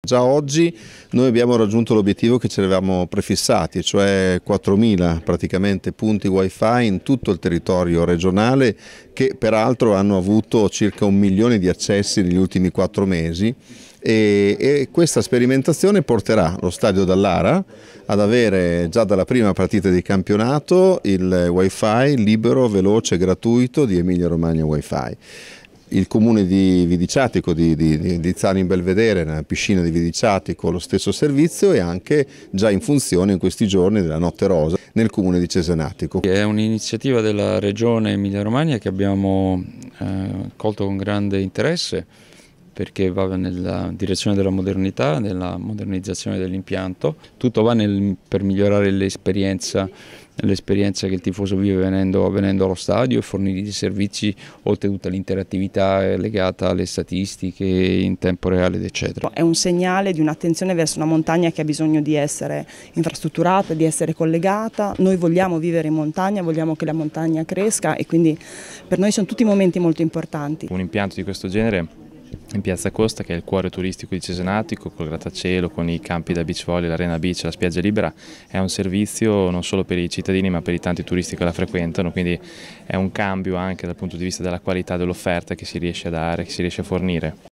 Già oggi noi abbiamo raggiunto l'obiettivo che ci eravamo prefissati, cioè 4.000 praticamente punti wifi in tutto il territorio regionale che peraltro hanno avuto circa un milione di accessi negli ultimi quattro mesi. E, e questa sperimentazione porterà lo stadio Dallara ad avere già dalla prima partita di campionato il wifi libero, veloce gratuito di Emilia Romagna Wifi il comune di Vidiciatico, di, di, di Zano in Belvedere, nella piscina di Vidiciatico, lo stesso servizio e anche già in funzione in questi giorni della Notte Rosa nel comune di Cesenatico. È un'iniziativa della regione Emilia Romagna che abbiamo eh, colto con grande interesse perché va nella direzione della modernità, nella modernizzazione dell'impianto, tutto va nel, per migliorare l'esperienza l'esperienza che il tifoso vive venendo, venendo, allo stadio e fornire i servizi oltre tutta l'interattività legata alle statistiche in tempo reale eccetera. È un segnale di un'attenzione verso una montagna che ha bisogno di essere infrastrutturata, di essere collegata, noi vogliamo vivere in montagna, vogliamo che la montagna cresca e quindi per noi sono tutti momenti molto importanti. Un impianto di questo genere in Piazza Costa che è il cuore turistico di Cesenatico col grattacielo, con i campi da beach volley, l'arena beach, la spiaggia libera è un servizio non solo per i cittadini ma per i tanti turisti che la frequentano quindi è un cambio anche dal punto di vista della qualità dell'offerta che si riesce a dare, che si riesce a fornire.